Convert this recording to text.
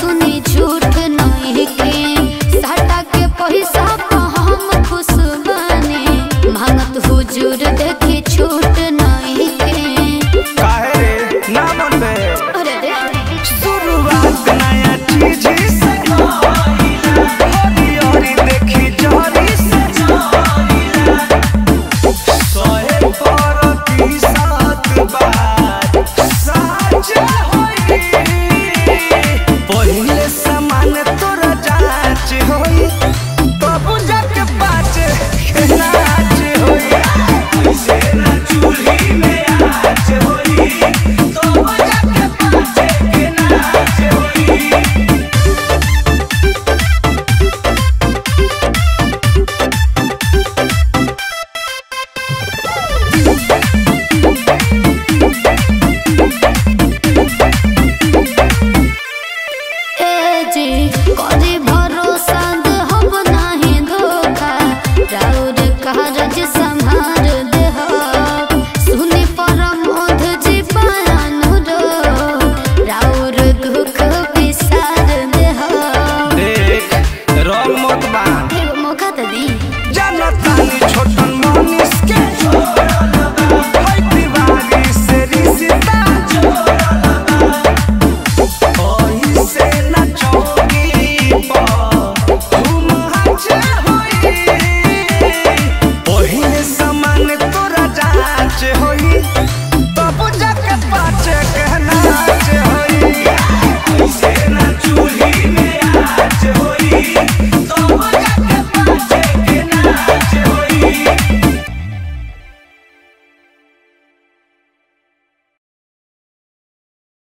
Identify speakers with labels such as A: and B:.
A: 손이
B: Batman
A: Digo, mocata di
B: Già